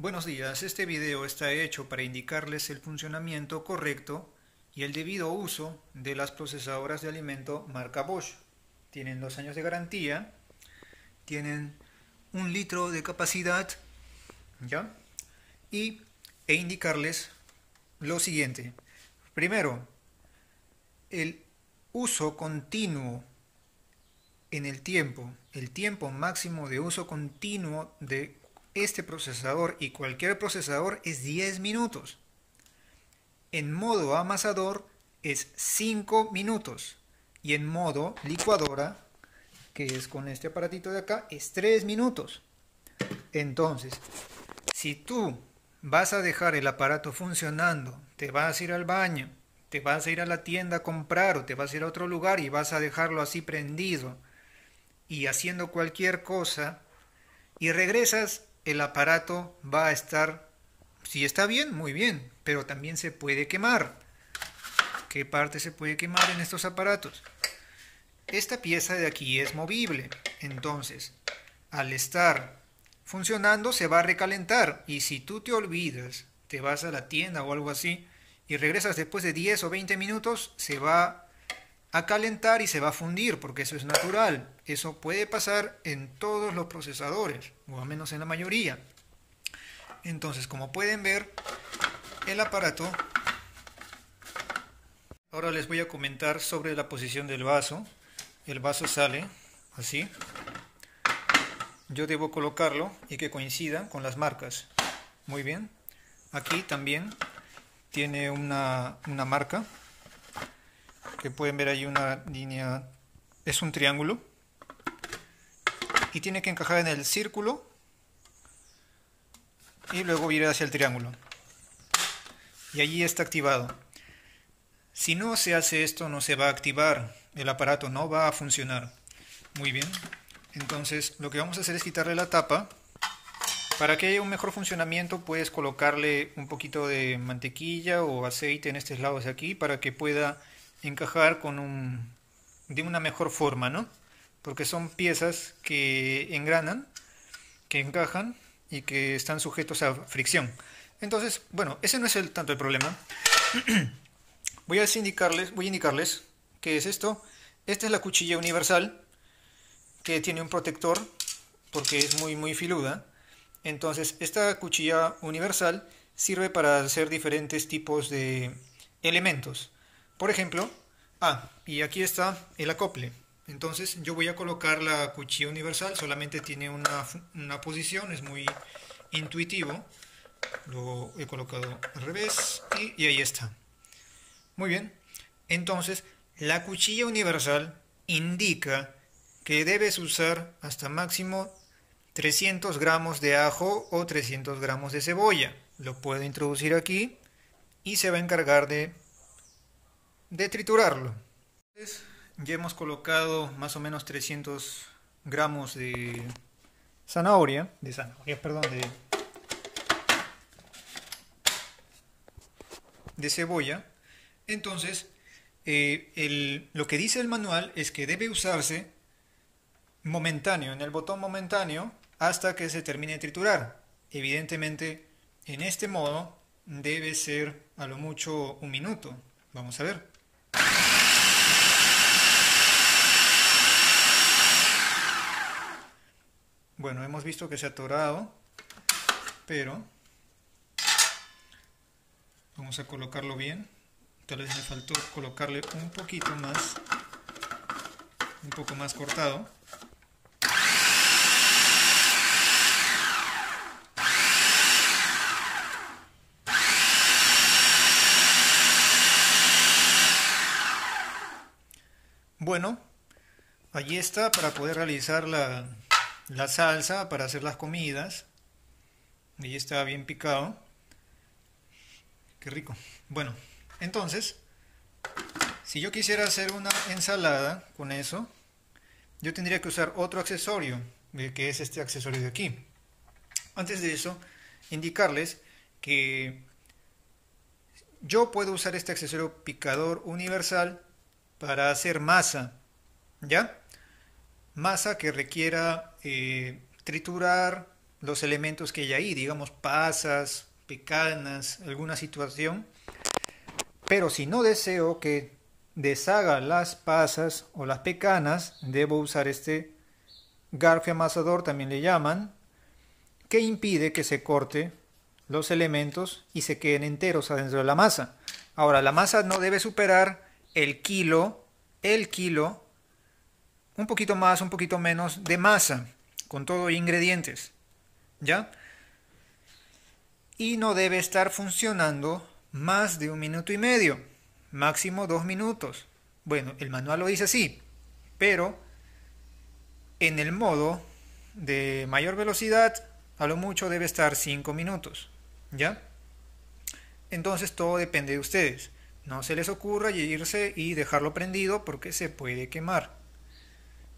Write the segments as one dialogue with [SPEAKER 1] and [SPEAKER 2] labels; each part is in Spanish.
[SPEAKER 1] Buenos días, este video está hecho para indicarles el funcionamiento correcto y el debido uso de las procesadoras de alimento marca Bosch. Tienen dos años de garantía, tienen un litro de capacidad, ¿ya? Y, e indicarles lo siguiente. Primero, el uso continuo en el tiempo, el tiempo máximo de uso continuo de este procesador y cualquier procesador es 10 minutos. En modo amasador es 5 minutos. Y en modo licuadora, que es con este aparatito de acá, es 3 minutos. Entonces, si tú vas a dejar el aparato funcionando, te vas a ir al baño, te vas a ir a la tienda a comprar o te vas a ir a otro lugar y vas a dejarlo así prendido y haciendo cualquier cosa y regresas, el aparato va a estar, si está bien, muy bien, pero también se puede quemar. ¿Qué parte se puede quemar en estos aparatos? Esta pieza de aquí es movible, entonces al estar funcionando se va a recalentar y si tú te olvidas, te vas a la tienda o algo así y regresas después de 10 o 20 minutos, se va a calentar y se va a fundir, porque eso es natural. Eso puede pasar en todos los procesadores, o al menos en la mayoría. Entonces, como pueden ver, el aparato... Ahora les voy a comentar sobre la posición del vaso. El vaso sale así. Yo debo colocarlo y que coincida con las marcas. Muy bien. Aquí también tiene una, una marca que pueden ver ahí una línea, es un triángulo y tiene que encajar en el círculo y luego ir hacia el triángulo. Y allí está activado. Si no se hace esto no se va a activar el aparato no va a funcionar. Muy bien. Entonces lo que vamos a hacer es quitarle la tapa. Para que haya un mejor funcionamiento puedes colocarle un poquito de mantequilla o aceite en estos lados de aquí para que pueda encajar con un, de una mejor forma, ¿no? Porque son piezas que engranan, que encajan y que están sujetos a fricción. Entonces, bueno, ese no es el, tanto el problema. voy a indicarles, voy a indicarles qué es esto. Esta es la cuchilla universal que tiene un protector porque es muy muy filuda. Entonces, esta cuchilla universal sirve para hacer diferentes tipos de elementos. Por ejemplo, ah, y aquí está el acople. Entonces yo voy a colocar la cuchilla universal, solamente tiene una, posición, es muy intuitivo. Lo he colocado al revés y, y ahí está. Muy bien, entonces la cuchilla universal indica que debes usar hasta máximo 300 gramos de ajo o 300 gramos de cebolla. Lo puedo introducir aquí y se va a encargar de de triturarlo. Ya hemos colocado más o menos 300 gramos de zanahoria, de zanahoria, perdón, de, cebolla. Entonces, eh, lo que dice el manual es que debe usarse momentáneo, en el botón momentáneo, hasta que se termine de triturar. Evidentemente, en este modo debe ser a lo mucho un minuto. Vamos a ver. Bueno, hemos visto que se ha atorado, pero vamos a colocarlo bien. Tal vez me faltó colocarle un poquito más, un poco más cortado. Bueno, allí está para poder realizar la, la salsa para hacer las comidas. Ahí está bien picado. Qué rico. Bueno, entonces, si yo quisiera hacer una ensalada con eso, yo tendría que usar otro accesorio, que es este accesorio de aquí. Antes de eso, indicarles que yo puedo usar este accesorio picador universal para hacer masa, ¿ya? masa que requiera eh, triturar los elementos que hay ahí, digamos pasas, pecanas, alguna situación. Pero si no deseo que deshaga las pasas o las pecanas, debo usar este garfio amasador, también le llaman, que impide que se corte los elementos y se queden enteros adentro de la masa. Ahora, la masa no debe superar el kilo, el kilo, un poquito más, un poquito menos de masa, con todo ingredientes, ¿ya? Y no debe estar funcionando más de un minuto y medio, máximo dos minutos. Bueno, el manual lo dice así, pero en el modo de mayor velocidad, a lo mucho debe estar cinco minutos. ¿Ya? Entonces todo depende de ustedes. No se les ocurra irse y dejarlo prendido porque se puede quemar.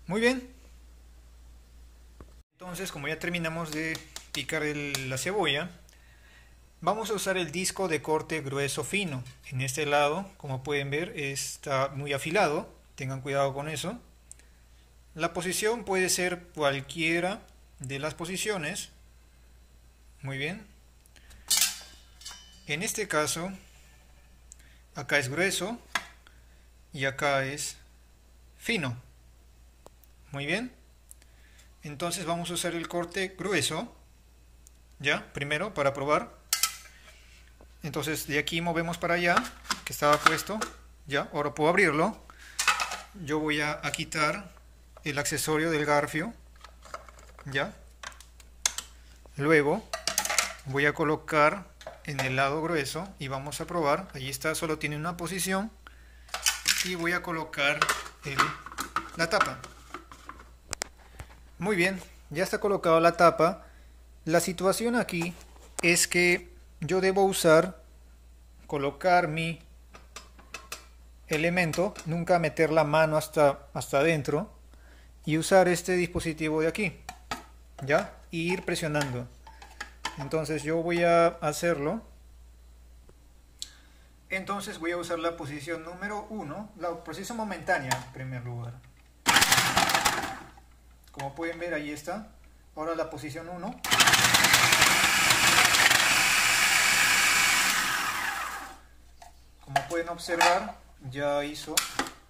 [SPEAKER 1] Muy bien. Entonces, como ya terminamos de picar la cebolla, vamos a usar el disco de corte grueso fino. En este lado, como pueden ver, está muy afilado. Tengan cuidado con eso. La posición puede ser cualquiera de las posiciones. Muy bien. En este caso, acá es grueso y acá es fino. Muy bien. Entonces vamos a usar el corte grueso, ya, primero para probar. Entonces de aquí movemos para allá, que estaba puesto, ya, ahora puedo abrirlo. Yo voy a, a quitar el accesorio del garfio, ya. Luego voy a colocar en el lado grueso y vamos a probar. Allí está, solo tiene una posición. Y voy a colocar la tapa. Muy bien, ya está colocada la tapa. La situación aquí es que yo debo usar, colocar mi elemento, nunca meter la mano hasta, hasta adentro y usar este dispositivo de aquí, ¿ya? Y ir presionando. Entonces yo voy a hacerlo. Entonces voy a usar la posición número 1, la posición momentánea en primer lugar. Como pueden ver ahí está. Ahora la posición 1. Como pueden observar, ya hizo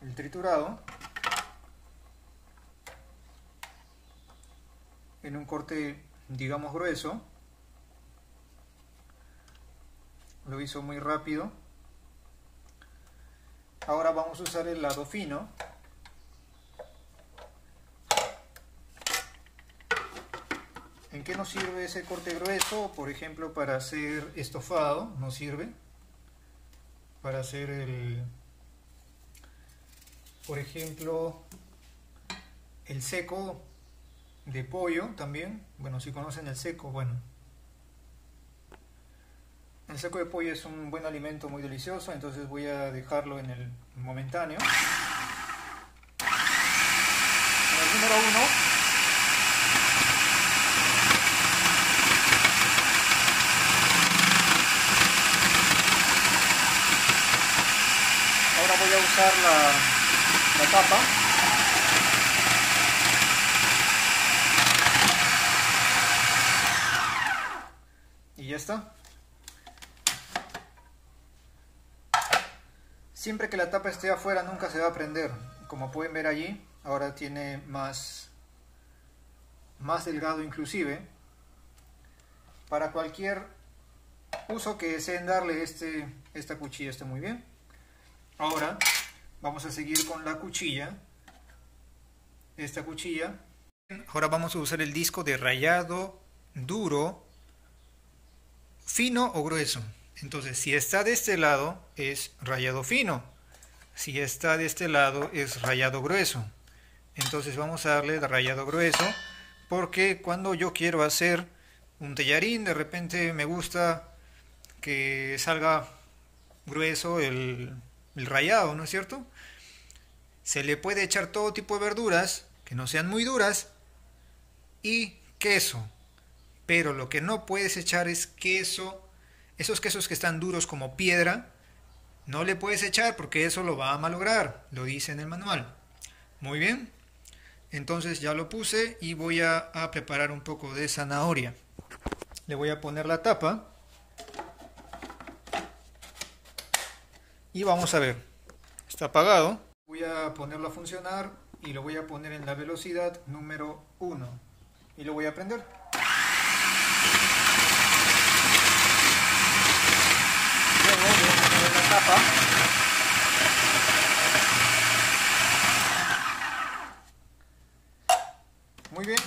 [SPEAKER 1] el triturado. En un corte, digamos, grueso. Lo hizo muy rápido. Ahora vamos a usar el lado fino. ¿En qué nos sirve ese corte grueso? Por ejemplo, para hacer estofado, nos sirve. Para hacer el, por ejemplo, el seco de pollo también. Bueno, si conocen el seco, bueno, el seco de pollo es un buen alimento muy delicioso, entonces voy a dejarlo en el momentáneo. En el número 1 Ahora voy a usar la tapa. Y ya está. Siempre que la tapa esté afuera nunca se va a prender. Como pueden ver allí, ahora tiene más, más delgado inclusive. Para cualquier uso que deseen darle este, esta cuchilla está muy bien. Ahora vamos a seguir con la cuchilla. Esta cuchilla. Ahora vamos a usar el disco de rayado duro, fino o grueso. Entonces, si está de este lado, es rayado fino. Si está de este lado, es rayado grueso. Entonces vamos a darle rayado grueso, porque cuando yo quiero hacer un tellarín, de repente me gusta que salga grueso el, el rayado, ¿no es cierto? Se le puede echar todo tipo de verduras, que no sean muy duras, y queso. Pero lo que no puedes echar es queso esos quesos que están duros como piedra, no le puedes echar porque eso lo va a malograr, lo dice en el manual. Muy bien. Entonces ya lo puse y voy a, preparar un poco de zanahoria. Le voy a poner la tapa. Y vamos a ver. Está apagado. Voy a ponerlo a funcionar y lo voy a poner en la velocidad número 1. Y lo voy a prender. Luego voy a Muy bien,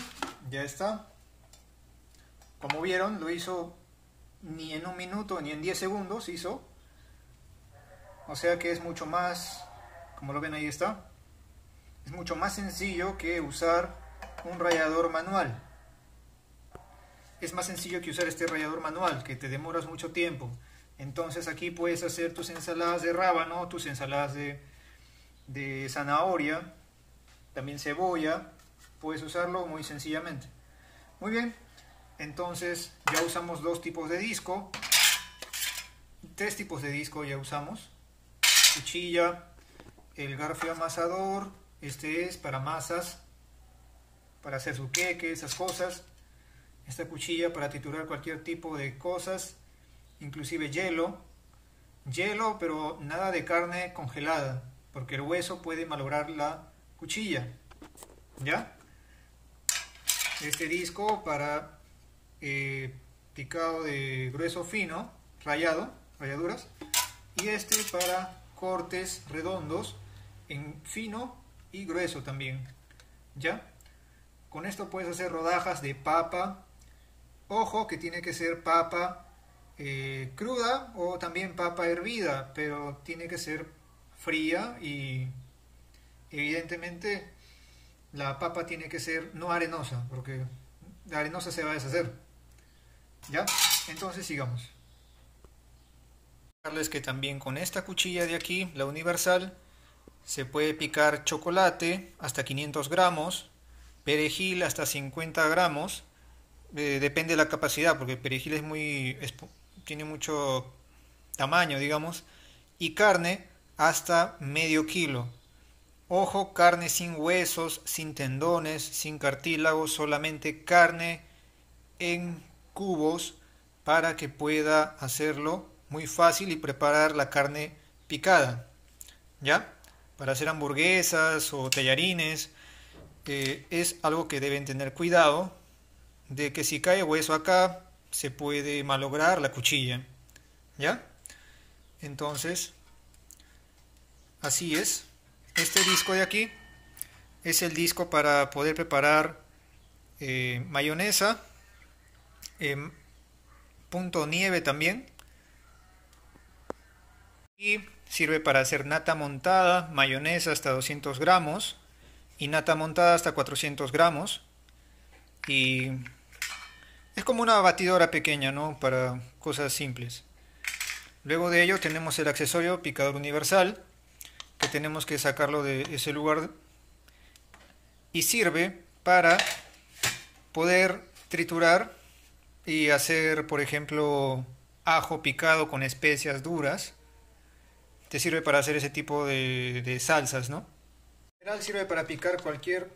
[SPEAKER 1] ya está. Como vieron, lo hizo ni en un minuto ni en 10 segundos hizo. O sea que es mucho más, como lo ven ahí está, es mucho más sencillo que usar un rallador manual. Es más sencillo que usar este rallador manual, que te demoras mucho tiempo. Entonces aquí puedes hacer tus ensaladas de rábano, tus ensaladas de, de zanahoria, también cebolla. Puedes usarlo muy sencillamente. Muy bien, entonces ya usamos dos tipos de disco. Tres tipos de disco ya usamos. Cuchilla, el garfio amasador, este es para masas, para hacer su queque, esas cosas. Esta cuchilla para triturar cualquier tipo de cosas, inclusive hielo. Hielo, pero nada de carne congelada, porque el hueso puede malograr la cuchilla. ¿Ya? Este disco para eh, picado de grueso fino, rayado, rayaduras. Y este para cortes redondos en fino y grueso también. ¿Ya? Con esto puedes hacer rodajas de papa. Ojo que tiene que ser papa eh, cruda o también papa hervida, pero tiene que ser fría y evidentemente la papa tiene que ser no arenosa, porque la arenosa se va a deshacer. ¿Ya? Entonces sigamos. que también con esta cuchilla de aquí, la universal, se puede picar chocolate hasta 500 gramos, perejil hasta 50 gramos, eh, depende de la capacidad, porque el perejil es muy, tiene mucho tamaño, digamos, y carne hasta medio kilo. Ojo, carne sin huesos, sin tendones, sin cartílagos, solamente carne en cubos para que pueda hacerlo muy fácil y preparar la carne picada. ¿Ya? para hacer hamburguesas o tallarines, eh, es algo que deben tener cuidado de que si cae hueso acá se puede malograr la cuchilla. ¿Ya? Entonces, así es. Este disco de aquí es el disco para poder preparar eh, mayonesa, em, punto nieve también. Y Sirve para hacer nata montada, mayonesa hasta 200 gramos y nata montada hasta 400 gramos. Y es como una batidora pequeña, ¿no? Para cosas simples. Luego de ello tenemos el accesorio picador universal, que tenemos que sacarlo de ese lugar y sirve para poder triturar y hacer, por ejemplo, ajo picado con especias duras te sirve para hacer ese tipo de, salsas, ¿no? En general sirve para picar cualquier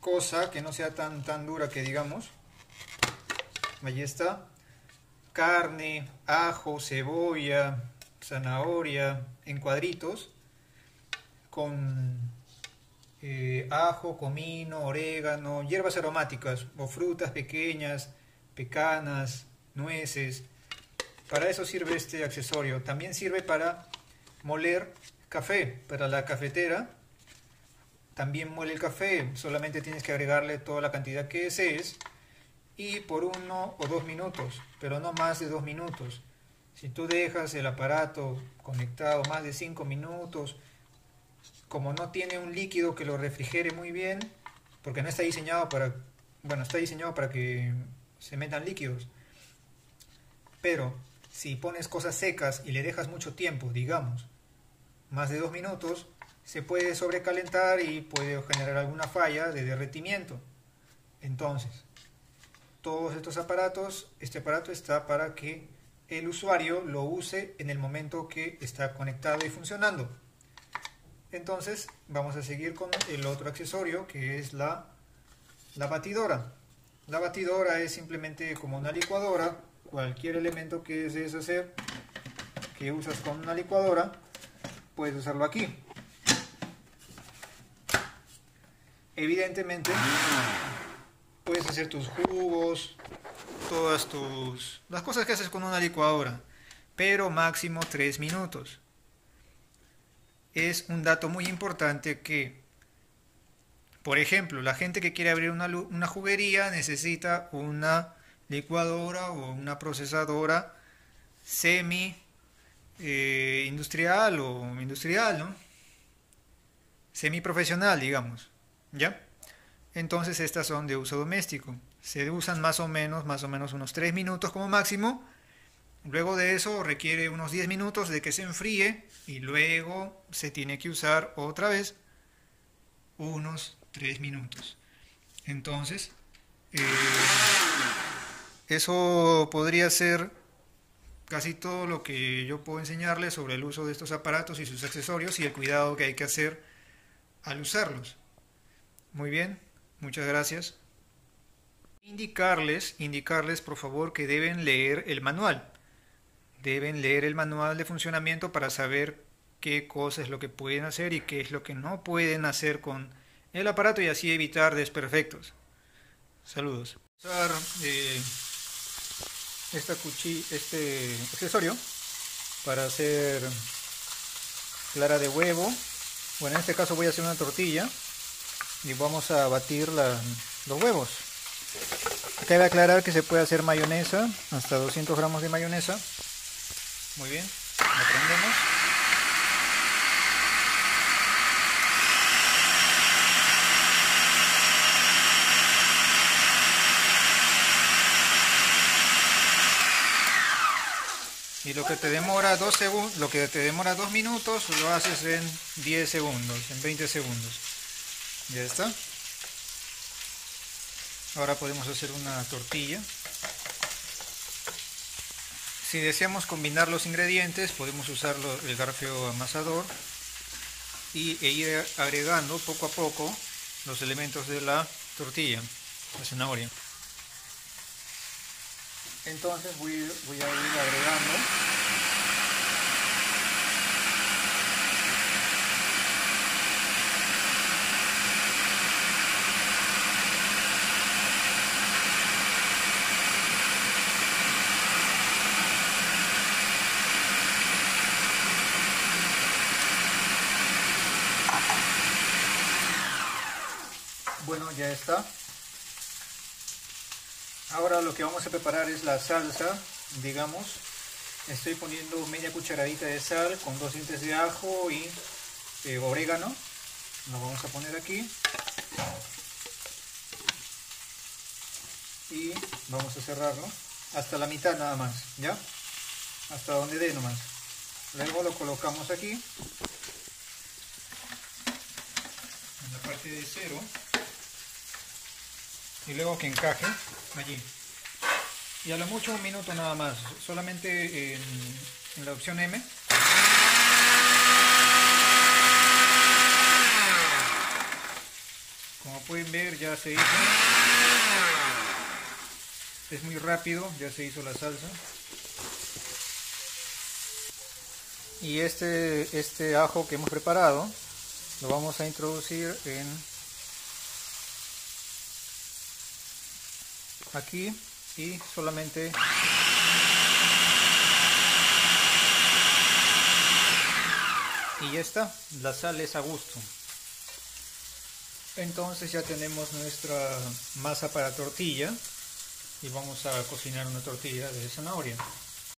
[SPEAKER 1] cosa que no sea tan, tan dura que digamos. Ahí está. Carne, ajo, cebolla, zanahoria en cuadritos con eh, ajo, comino, orégano, hierbas aromáticas o frutas pequeñas, pecanas, nueces. Para eso sirve este accesorio. También sirve para moler café para la cafetera. También muele el café, solamente tienes que agregarle toda la cantidad que desees y por uno o dos minutos, pero no más de dos minutos. Si tú dejas el aparato conectado más de cinco minutos, como no tiene un líquido que lo refrigere muy bien, porque no está diseñado para, bueno, está diseñado para que se metan líquidos. Pero si pones cosas secas y le dejas mucho tiempo, digamos, más de dos minutos, se puede sobrecalentar y puede generar alguna falla de derretimiento. Entonces, todos estos aparatos, este aparato está para que el usuario lo use en el momento que está conectado y funcionando. Entonces vamos a seguir con el otro accesorio que es la, la batidora. La batidora es simplemente como una licuadora, cualquier elemento que desees hacer que usas con una licuadora, puedes usarlo aquí. Evidentemente, puedes hacer tus jugos, todas tus las cosas que haces con una licuadora, pero máximo 3 minutos. Es un dato muy importante que, por ejemplo, la gente que quiere abrir una, una juguería necesita una licuadora o una procesadora semi eh, industrial o industrial, ¿no? Semiprofesional, digamos, ¿ya? Entonces estas son de uso doméstico. Se usan más o menos, más o menos unos 3 minutos como máximo. Luego de eso requiere unos 10 minutos de que se enfríe y luego se tiene que usar otra vez unos 3 minutos. Entonces, eh, eso podría ser casi todo lo que yo puedo enseñarles sobre el uso de estos aparatos y sus accesorios y el cuidado que hay que hacer al usarlos. Muy bien, muchas gracias. Indicarles, indicarles por favor que deben leer el manual. Deben leer el manual de funcionamiento para saber qué cosa es lo que pueden hacer y qué es lo que no pueden hacer con el aparato y así evitar desperfectos. Saludos. Eh, esta cuchilla, este accesorio para hacer clara de huevo. Bueno, en este caso voy a hacer una tortilla y vamos a batir los huevos. Cabe aclarar que se puede hacer mayonesa, hasta 200 gramos de mayonesa. Muy bien, lo prendemos. y lo que te demora dos segundos lo que te demora dos minutos lo haces en 10 segundos en 20 segundos ya está. Ahora podemos hacer una tortilla. Si deseamos combinar los ingredientes podemos usar el garfio amasador y, e ir agregando poco a poco los elementos de la tortilla la zanahoria. Entonces voy, voy a ir agregando Bueno, ya está. Ahora lo que vamos a preparar es la salsa, digamos. Estoy poniendo media cucharadita de sal con dos dientes de ajo y eh, orégano. Lo vamos a poner aquí. Y vamos a cerrarlo hasta la mitad nada más, ¿ya? Hasta donde dé nomás. Luego lo colocamos aquí. En la parte de cero y luego que encaje allí. Y a lo mucho un minuto nada más solamente en, la opción M. Como pueden ver ya se hizo. Es muy rápido ya se hizo la salsa. Y este, este ajo que hemos preparado lo vamos a introducir en aquí y solamente y ya está la sal es a gusto. Entonces ya tenemos nuestra masa para tortilla y vamos a cocinar una tortilla de zanahoria